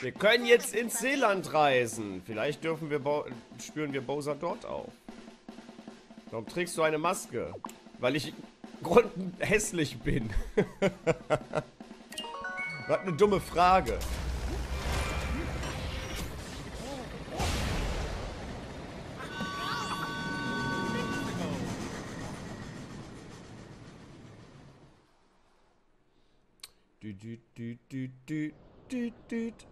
Wir können jetzt ins Seeland reisen. Vielleicht dürfen wir Bo spüren wir Bowser dort auch. Warum trägst du eine Maske? Weil ich hässlich bin. Was eine dumme Frage. Düt, düt, düt, düt, düt, düt, düt.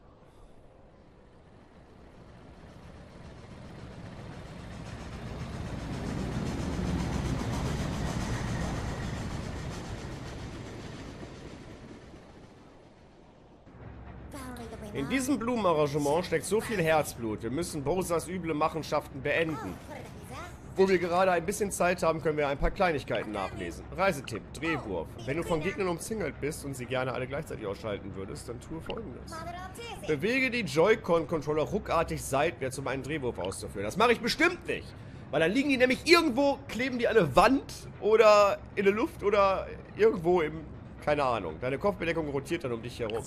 In diesem Blumenarrangement steckt so viel Herzblut. Wir müssen Bowsers üble Machenschaften beenden. Wo wir gerade ein bisschen Zeit haben, können wir ein paar Kleinigkeiten nachlesen. Reisetipp, Drehwurf. Wenn du von Gegnern umzingelt bist und sie gerne alle gleichzeitig ausschalten würdest, dann tue folgendes. Bewege die Joy-Con-Controller ruckartig seitwärts, um einen Drehwurf auszuführen. Das mache ich bestimmt nicht. Weil dann liegen die nämlich irgendwo, kleben die an eine Wand oder in der Luft oder irgendwo im... Keine Ahnung. Deine Kopfbedeckung rotiert dann um dich herum.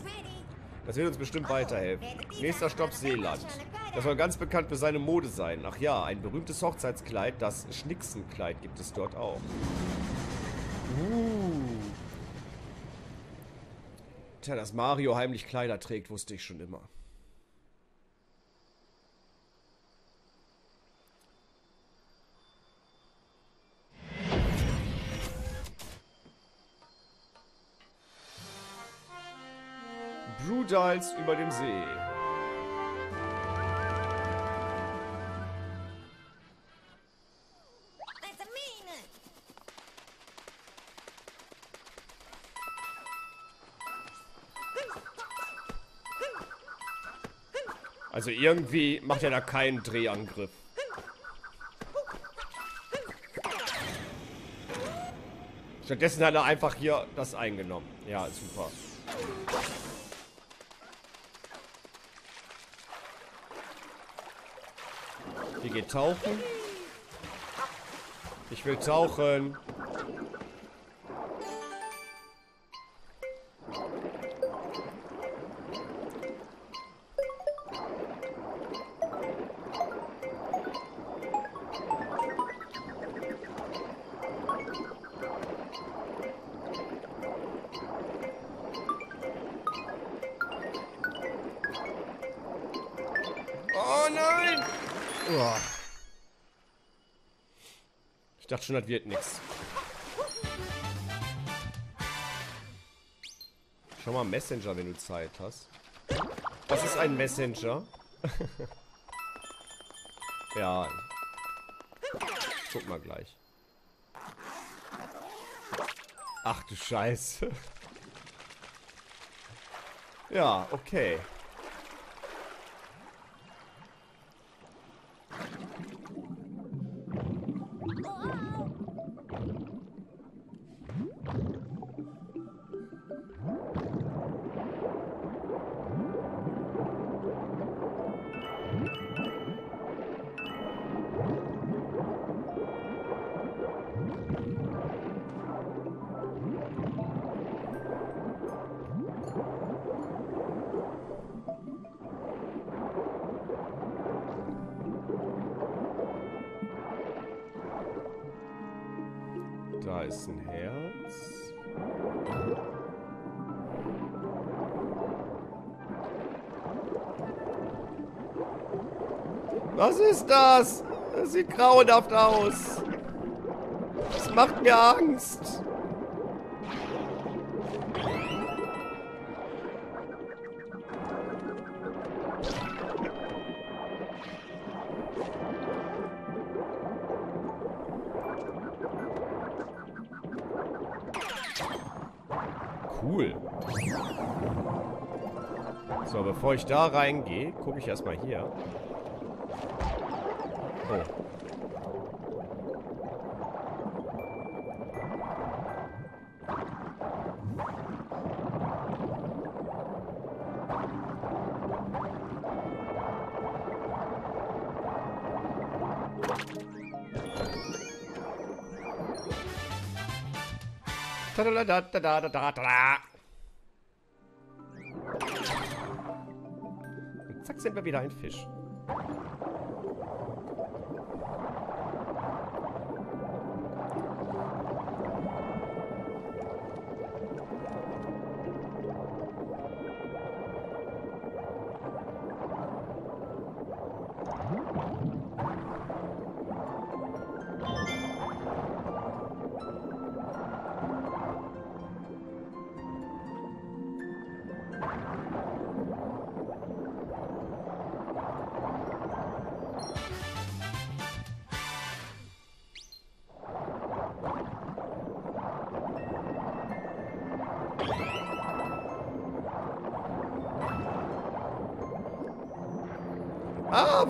Das wird uns bestimmt weiterhelfen. Nächster Stopp Seeland. Das soll ganz bekannt für seine Mode sein. Ach ja, ein berühmtes Hochzeitskleid, das Schnicksenkleid, gibt es dort auch. Uh. Tja, dass Mario heimlich Kleider trägt, wusste ich schon immer. Brudals über dem See. Also irgendwie macht er da keinen Drehangriff. Stattdessen hat er einfach hier das eingenommen. Ja, super. Geht tauchen. Ich will tauchen. Dachte schon, das wird nichts. Schau mal Messenger, wenn du Zeit hast. Was ist ein Messenger? ja. Guck mal gleich. Ach du Scheiße. ja, okay. Was ist das? Das sieht grauenhaft aus. Das macht mir Angst. Cool. So, bevor ich da reingehe, gucke ich erstmal hier. Oh. Da, da, da, zack, sind wir wieder ein Fisch.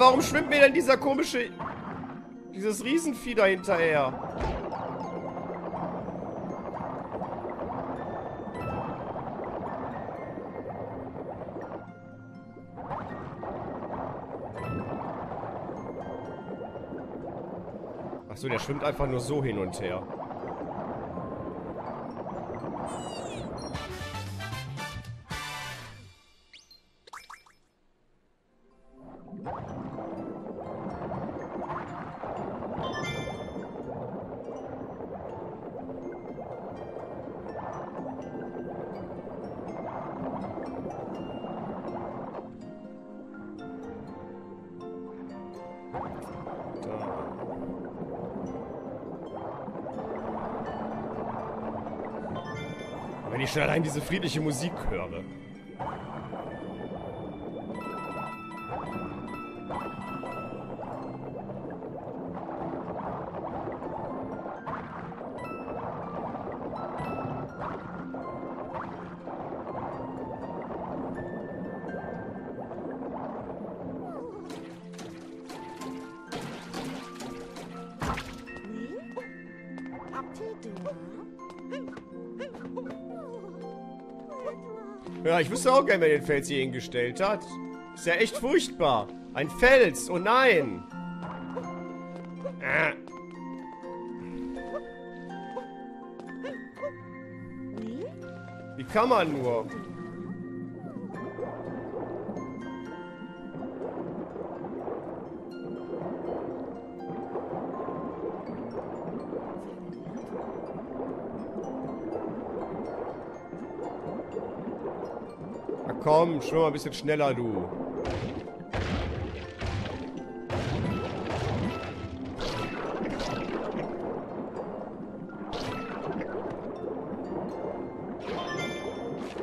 Warum schwimmt mir denn dieser komische... Dieses Riesenvieh da hinterher? Achso, der schwimmt einfach nur so hin und her. Diese friedliche Musik höre. Ja, ich wüsste auch gern, wer den Fels hier hingestellt hat. Ist ja echt furchtbar. Ein Fels. Oh nein. Äh. Wie kann man nur? Komm, schwimm mal ein bisschen schneller, du.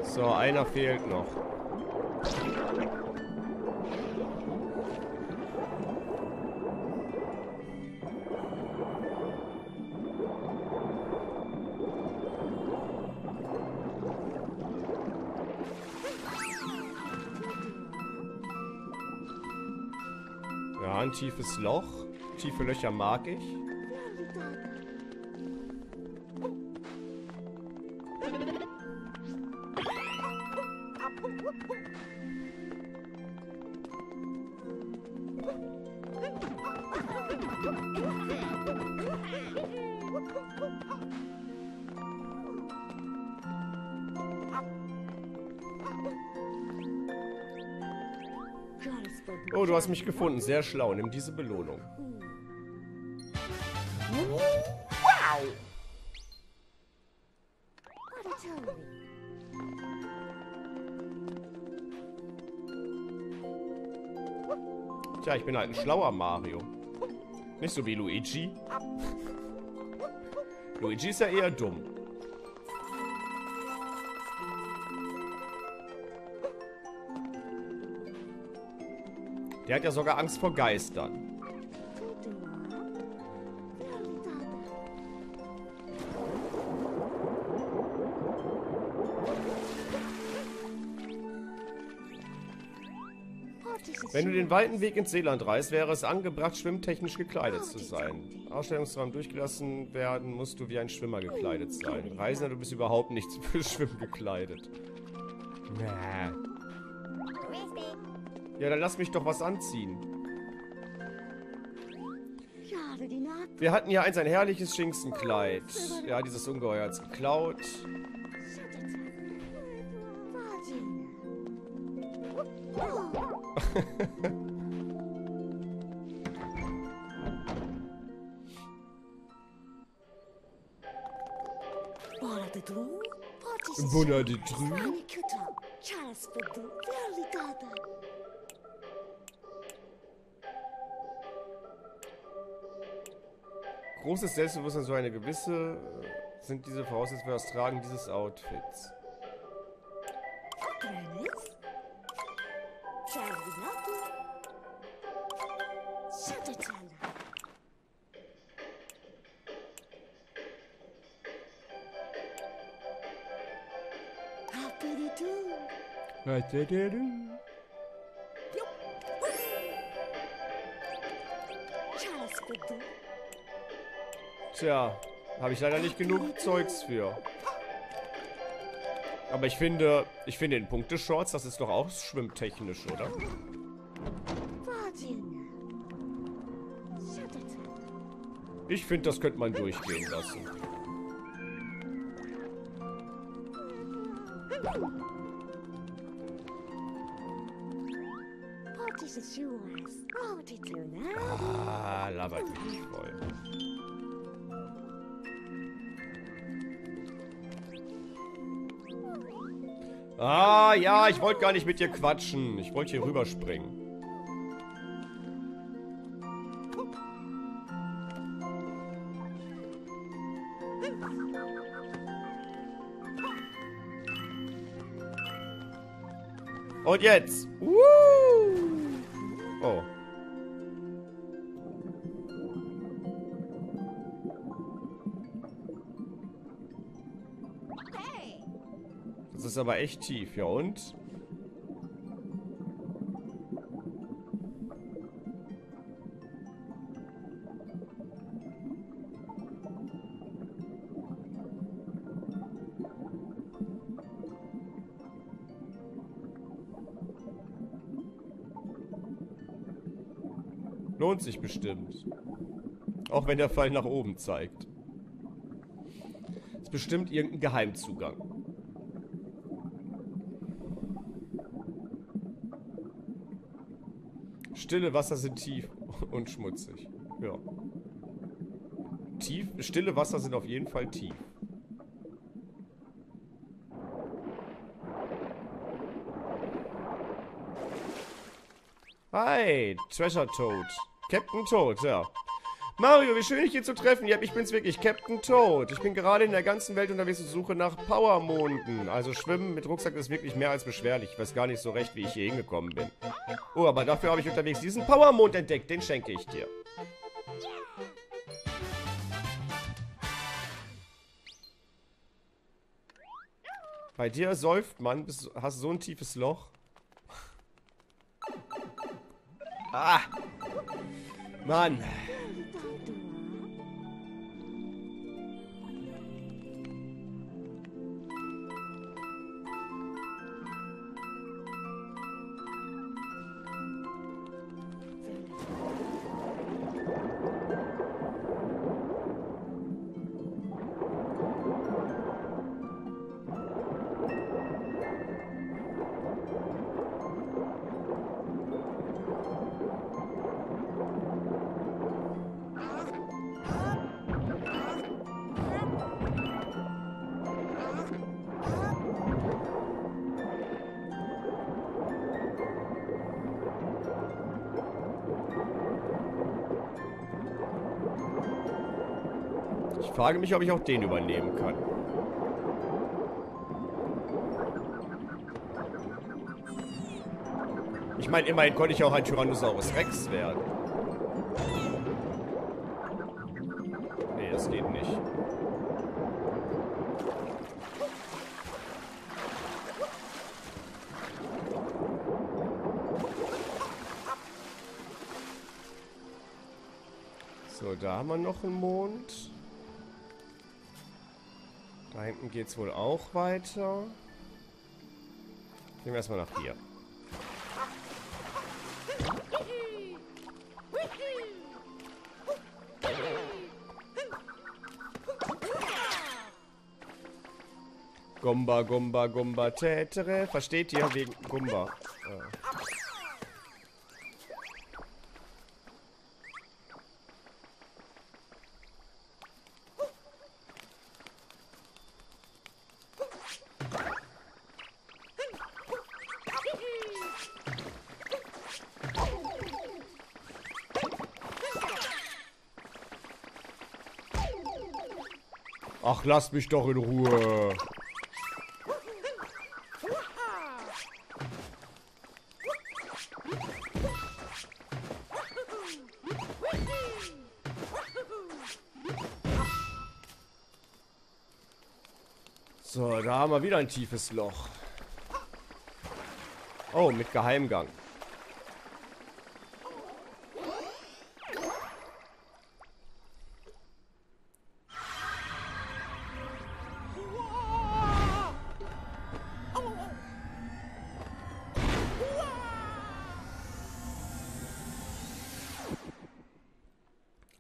So, einer fehlt noch. Tiefes Loch. Tiefe Löcher mag ich. Oh, du hast mich gefunden. Sehr schlau. Nimm diese Belohnung. Tja, ich bin halt ein schlauer Mario. Nicht so wie Luigi. Luigi ist ja eher dumm. Der hat ja sogar Angst vor Geistern. Wenn du den weiten Weg ins Seeland reist, wäre es angebracht, schwimmtechnisch gekleidet zu sein. Ausstellungsraum durchgelassen werden, musst du wie ein Schwimmer gekleidet sein. Reisender, du bist überhaupt nicht für Schwimmen gekleidet. Nee. Ja, dann lass mich doch was anziehen. Wir hatten hier eins, ein herrliches Schinksenkleid. Ja, dieses Ungeheuer hat's geklaut. Bona de Tru. Großes Selbstbewusstsein, so eine gewisse äh, sind diese Voraussetzungen für das Tragen dieses Outfits. Tja, habe ich leider nicht genug Zeugs für. Aber ich finde, ich finde in Punkte-Shorts, das ist doch auch schwimmtechnisch, oder? Ich finde, das könnte man durchgehen lassen. Ah, labert mich nicht voll. Ah, ja, ich wollte gar nicht mit dir quatschen. Ich wollte hier rüberspringen. Und jetzt. Woo! Oh. Ist aber echt tief. Ja und? Lohnt sich bestimmt. Auch wenn der Fall nach oben zeigt. Ist bestimmt irgendein Geheimzugang. Stille Wasser sind tief und schmutzig. Ja. Tief, stille Wasser sind auf jeden Fall tief. Hi, Treasure Toad. Captain Toad, ja. Mario, wie schön, dich hier zu treffen. Ja, ich bin's wirklich, Captain Toad. Ich bin gerade in der ganzen Welt unterwegs und suche nach Powermonden. Also Schwimmen mit Rucksack ist wirklich mehr als beschwerlich. Ich weiß gar nicht so recht, wie ich hier hingekommen bin. Oh, aber dafür habe ich unterwegs diesen Powermond entdeckt. Den schenke ich dir. Bei dir säuft man, bist, hast so ein tiefes Loch. Ah! Mann! Frage mich, ob ich auch den übernehmen kann. Ich meine, immerhin konnte ich auch ein Tyrannosaurus Rex werden. unten geht's wohl auch weiter. Gehen wir erstmal nach hier. Gumba, Gumba, Gumba, Tätere. Versteht ihr? Wegen Gumba. Ah. Ach, lasst mich doch in Ruhe. So, da haben wir wieder ein tiefes Loch. Oh, mit Geheimgang.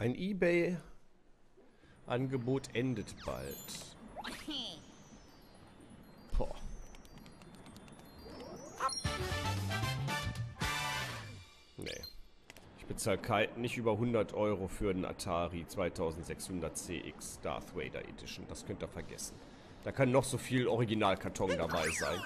Ein eBay-Angebot endet bald. Boah. Nee. Ich bezahle nicht über 100 Euro für einen Atari 2600 CX Darth Vader Edition. Das könnt ihr vergessen. Da kann noch so viel Originalkarton dabei sein.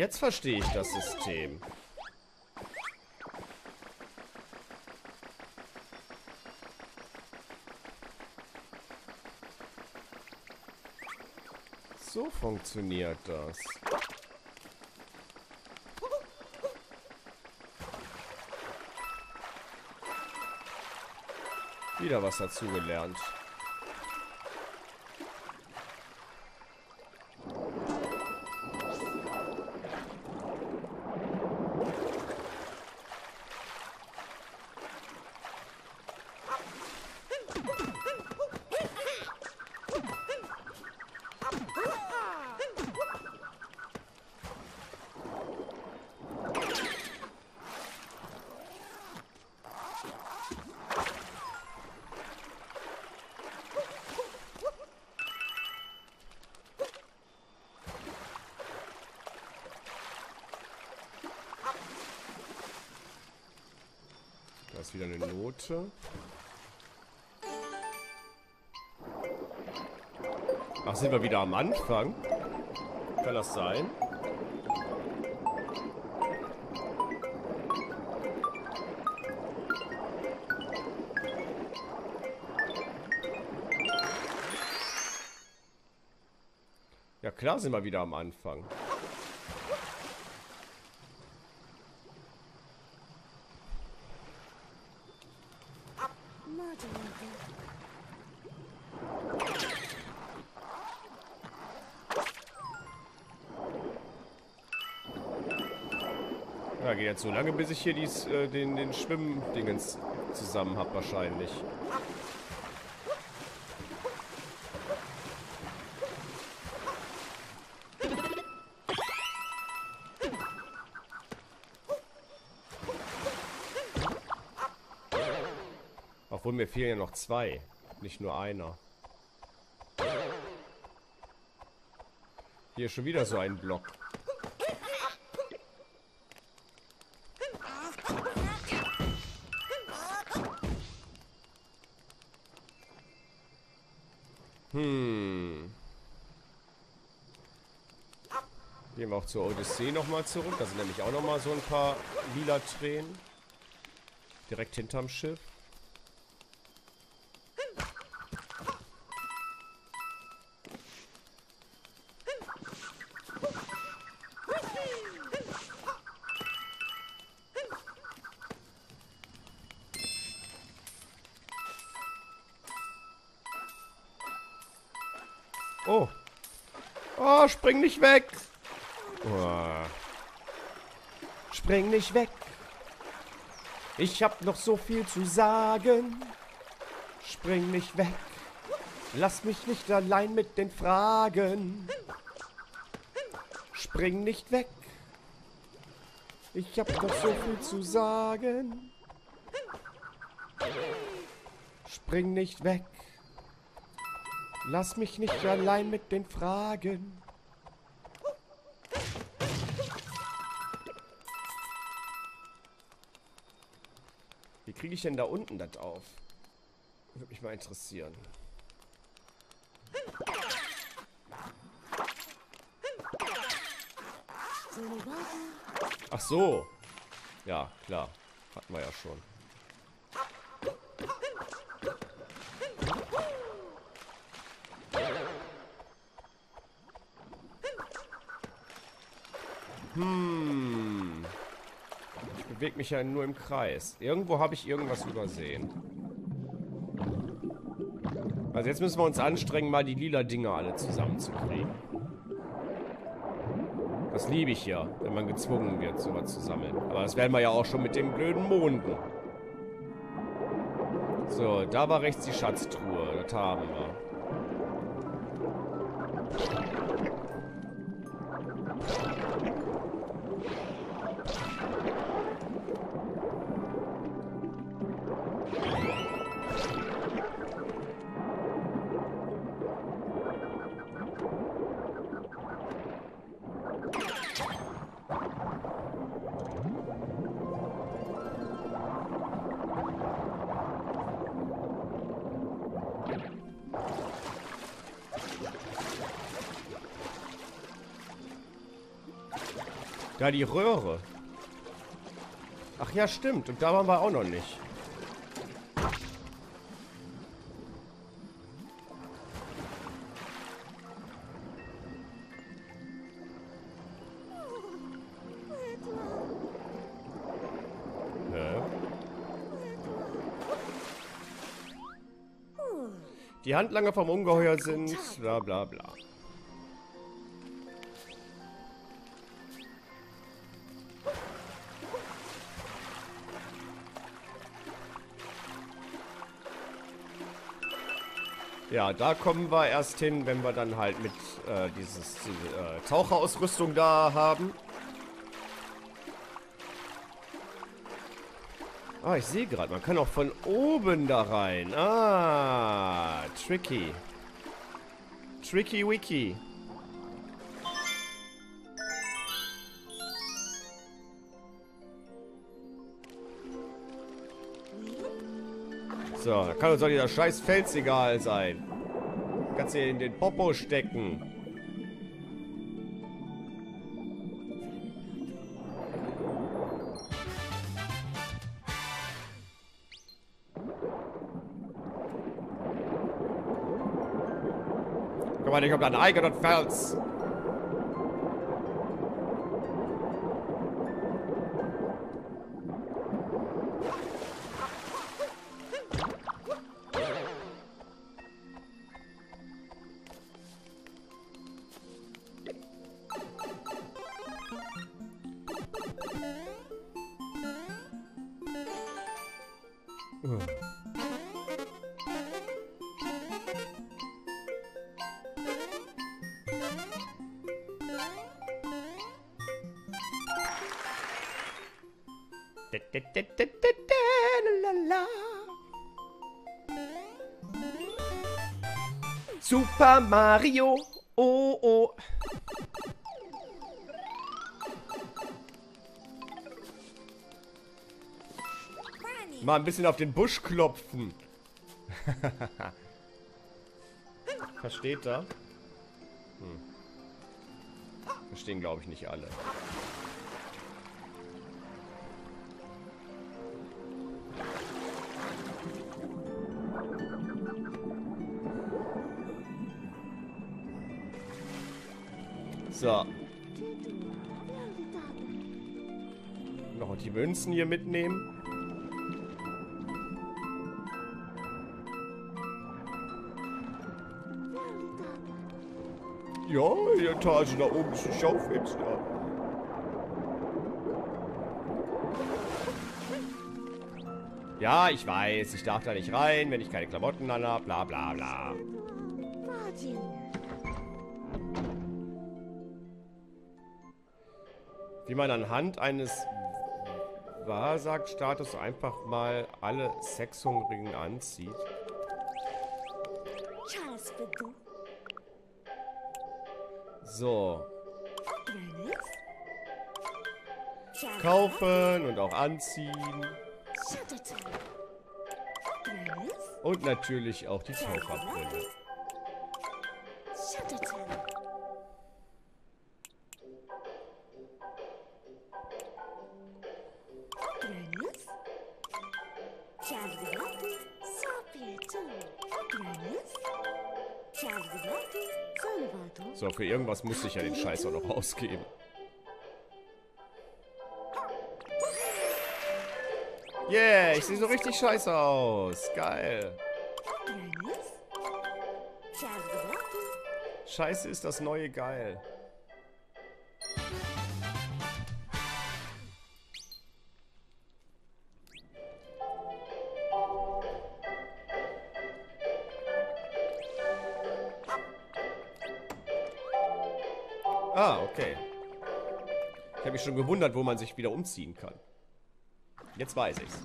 Jetzt verstehe ich das System. So funktioniert das. Wieder was dazugelernt. Note. Ach, sind wir wieder am Anfang? Kann das sein? Ja klar sind wir wieder am Anfang. Ja, geht jetzt so lange, bis ich hier dies, äh, den, den Schwimmdingens zusammen habe wahrscheinlich. Mir fehlen ja noch zwei, nicht nur einer. Hier schon wieder so ein Block. Hm. Gehen wir auch zur Odyssee nochmal zurück. Da sind nämlich auch nochmal so ein paar lila Tränen. Direkt hinterm Schiff. Oh. Oh, spring nicht weg. Oh. Spring nicht weg. Ich hab noch so viel zu sagen. Spring nicht weg. Lass mich nicht allein mit den Fragen. Spring nicht weg. Ich hab noch so viel zu sagen. Spring nicht weg. Lass mich nicht allein mit den Fragen. Wie kriege ich denn da unten das auf? Würde mich mal interessieren. Ach so. Ja, klar. Hatten wir ja schon. Hm. Ich bewege mich ja nur im Kreis. Irgendwo habe ich irgendwas übersehen. Also jetzt müssen wir uns anstrengen, mal die lila Dinger alle zusammenzukriegen. Das liebe ich ja, wenn man gezwungen wird, sowas zu sammeln. Aber das werden wir ja auch schon mit den blöden Monden. So, da war rechts die Schatztruhe. Das haben wir. Da die Röhre. Ach ja, stimmt. Und da waren wir auch noch nicht. Die Handlanger vom Ungeheuer sind bla bla bla. Ja, da kommen wir erst hin, wenn wir dann halt mit äh, dieses äh, Taucherausrüstung da haben. Ah, ich sehe gerade, man kann auch von oben da rein. Ah, tricky. Tricky Wiki. So, da kann uns doch dieser scheiß Fels egal sein. Kannst du in den Popo stecken. Guck mal, ich hab da einen eigenen Fels. Super Mario. Oh, oh. Mal ein bisschen auf den Busch klopfen. Versteht er? Hm. Verstehen, glaube ich, nicht alle. So. Noch die Münzen hier mitnehmen. Ja, die Etage da oben ist ein Schaufenster. Ja, ich weiß, ich darf da nicht rein, wenn ich keine Klamotten an habe, bla bla bla. Wie man anhand eines Wahrsagsstatus einfach mal alle Sexhungrigen anzieht. So, kaufen und auch anziehen. Und natürlich auch die Taucherbrille. Irgendwas musste ich ja den Scheiß auch noch ausgeben. Yeah, ich sehe so richtig scheiße aus. Geil. Scheiße ist das neue Geil. Mich schon gewundert, wo man sich wieder umziehen kann. Jetzt weiß ich's.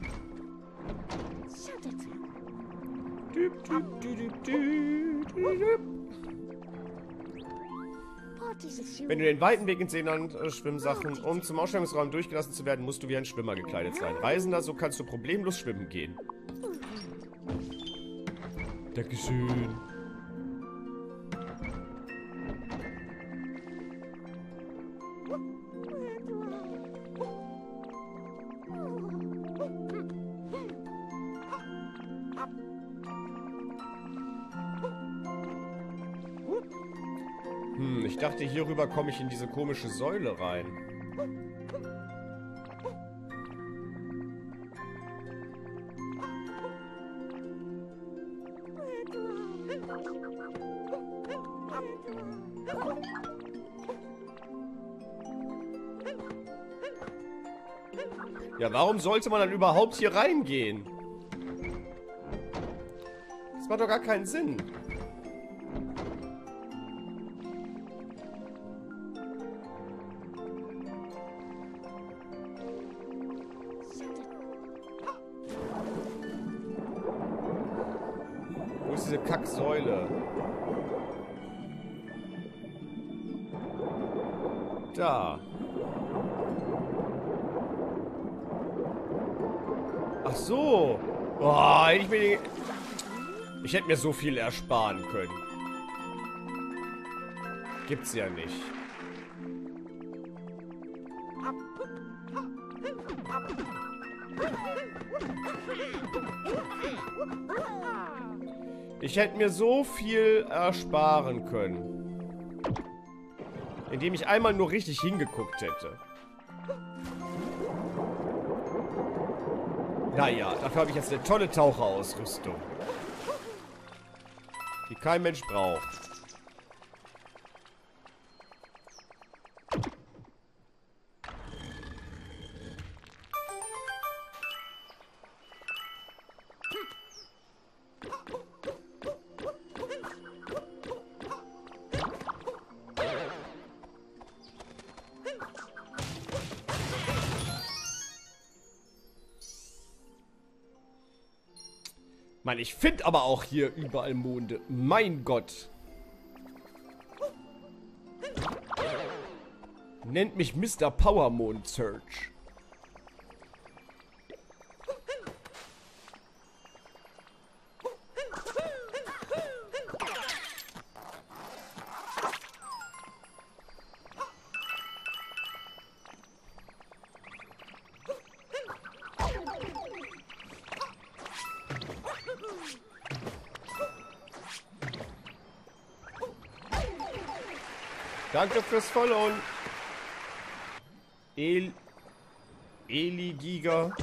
Wenn du den weiten Weg ins Seeland äh, Schwimmsachen, um zum Ausstellungsraum durchgelassen zu werden, musst du wie ein Schwimmer gekleidet sein. Reisender, so kannst du problemlos schwimmen gehen. Dankeschön. Dachte, hierüber komme ich in diese komische Säule rein. Ja, warum sollte man dann überhaupt hier reingehen? Das macht doch gar keinen Sinn. Ich hätte mir so viel ersparen können. Gibt's ja nicht. Ich hätte mir so viel ersparen können. Indem ich einmal nur richtig hingeguckt hätte. Naja, dafür habe ich jetzt eine tolle Taucherausrüstung. Kein Mensch braucht. Mann, ich finde aber auch hier überall Monde. Mein Gott. Nennt mich Mr. Powermond Search. Fürs Followen. El Eli Giga.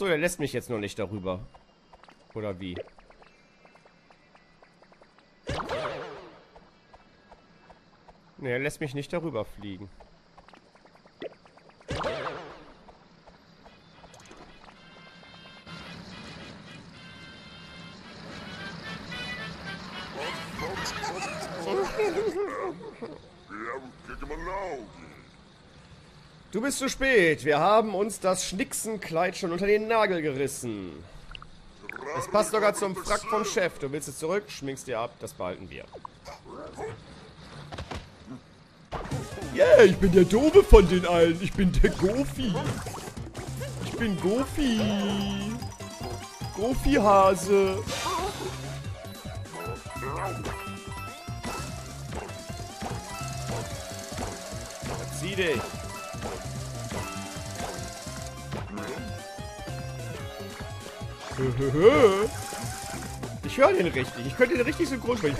Ach so, er lässt mich jetzt noch nicht darüber. Oder wie? Ne, er lässt mich nicht darüber fliegen. Du bist zu spät. Wir haben uns das Schnicksenkleid schon unter den Nagel gerissen. Es passt sogar zum Frack vom Chef. Du willst es zurück, schminkst dir ab, das behalten wir. Yeah, ich bin der Doofe von den allen. Ich bin der Gofi. Ich bin Gofi. Gofi-Hase. Zieh dich. Ich höre den richtig. Ich könnte den richtig synchron sprechen.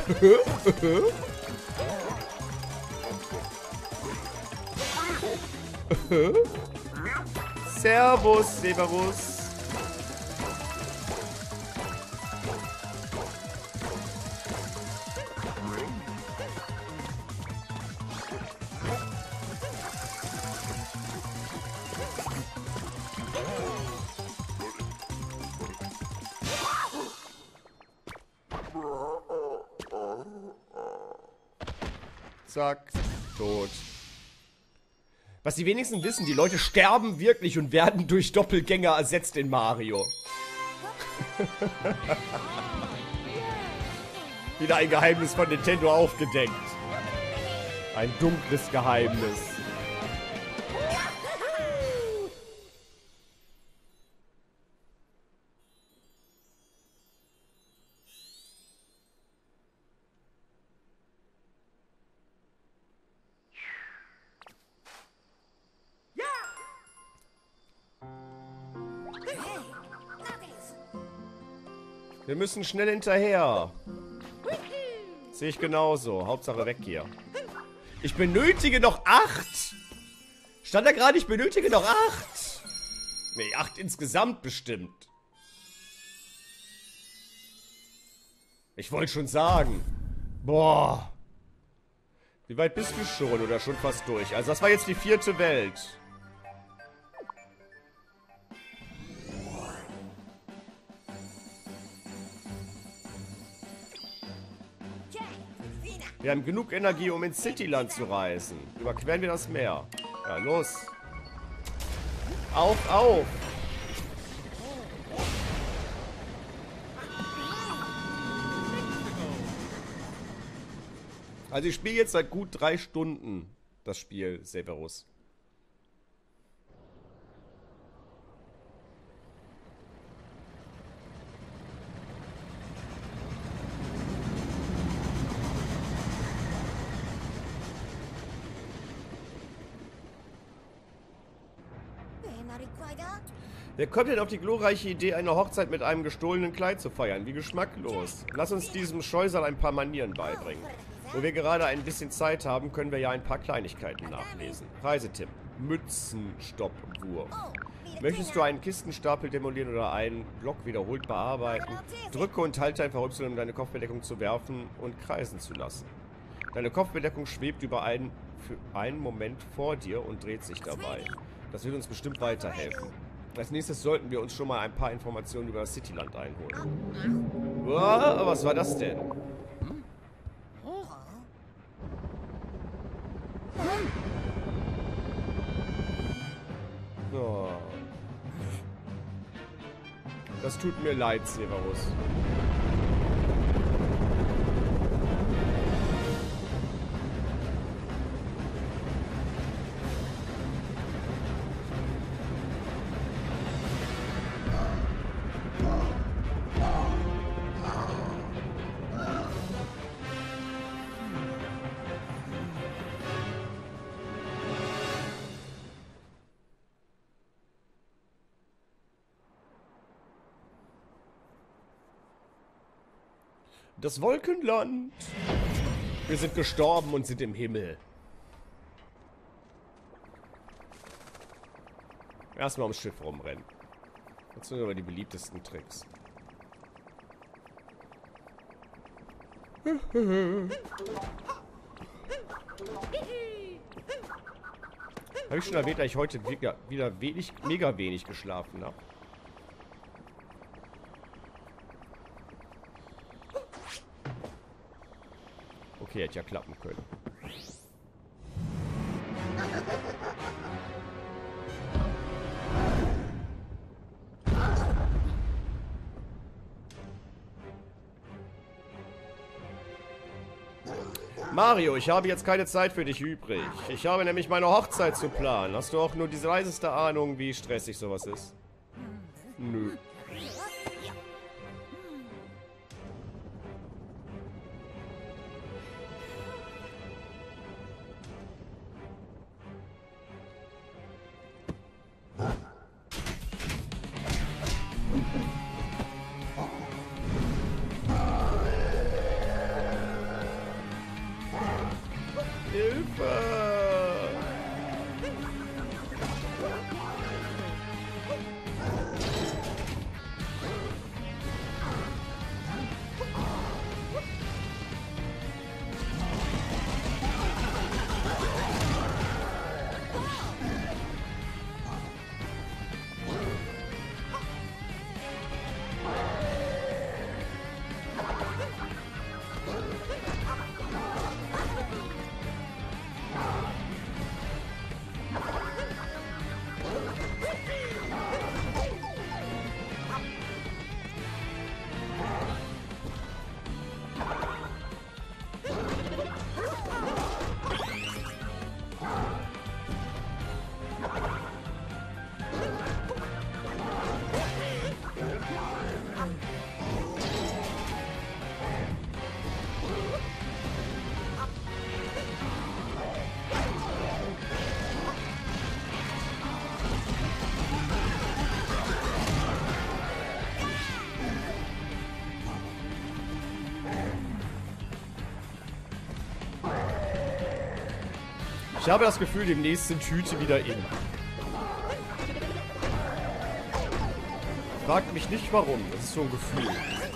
Servus, Severus. Was die wenigsten wissen, die Leute sterben wirklich und werden durch Doppelgänger ersetzt in Mario. Wieder ein Geheimnis von Nintendo aufgedeckt. Ein dunkles Geheimnis. Wir müssen schnell hinterher. Sehe ich genauso. Hauptsache weg hier. Ich benötige noch acht. Stand da gerade, ich benötige noch acht. Nee, acht insgesamt bestimmt. Ich wollte schon sagen. Boah. Wie weit bist du schon oder schon fast durch? Also das war jetzt die vierte Welt. Wir haben genug Energie, um ins Cityland zu reisen. Überqueren wir das Meer. Ja, los. Auf, auf. Also ich spiele jetzt seit gut drei Stunden das Spiel Severus. Wer kommt denn auf die glorreiche Idee, eine Hochzeit mit einem gestohlenen Kleid zu feiern? Wie geschmacklos. Lass uns diesem Scheusal ein paar Manieren beibringen. Wo wir gerade ein bisschen Zeit haben, können wir ja ein paar Kleinigkeiten nachlesen. Reisetipp. Mützenstoppwurf. Möchtest du einen Kistenstapel demolieren oder einen Block wiederholt bearbeiten? Drücke und halte einfach Y, um deine Kopfbedeckung zu werfen und kreisen zu lassen. Deine Kopfbedeckung schwebt über einen, für einen Moment vor dir und dreht sich dabei. Das wird uns bestimmt weiterhelfen. Als nächstes sollten wir uns schon mal ein paar Informationen über das Cityland einholen. Uah, was war das denn? Oh. Das tut mir leid, Severus. Das Wolkenland. Wir sind gestorben und sind im Himmel. Erstmal ums Schiff rumrennen. Das sind aber die beliebtesten Tricks. Habe ich schon erwähnt, dass ich heute wieder, wenig, mega wenig geschlafen habe? Okay, hätte ja klappen können. Mario, ich habe jetzt keine Zeit für dich übrig. Ich habe nämlich meine Hochzeit zu planen. Hast du auch nur die leiseste Ahnung, wie stressig sowas ist? Ich habe das Gefühl, demnächst sind Tüte wieder in. Fragt mich nicht warum, das ist so ein Gefühl.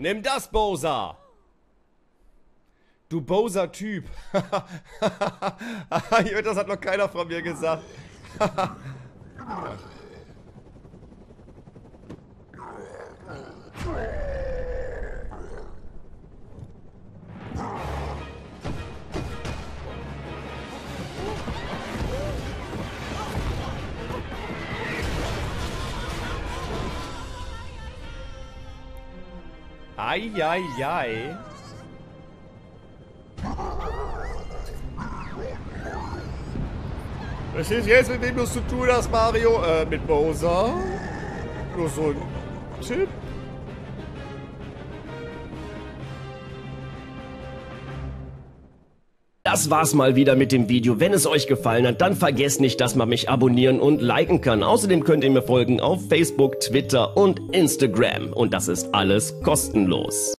Nimm das, Bowser! Du Bowser-Typ. das hat noch keiner von mir gesagt. Eieiei. Ist jetzt, mit wem du es zu tun hast, Mario? Äh, mit Bowser? Nur so ein Tipp? Das war's mal wieder mit dem Video. Wenn es euch gefallen hat, dann vergesst nicht, dass man mich abonnieren und liken kann. Außerdem könnt ihr mir folgen auf Facebook, Twitter und Instagram. Und das ist alles kostenlos.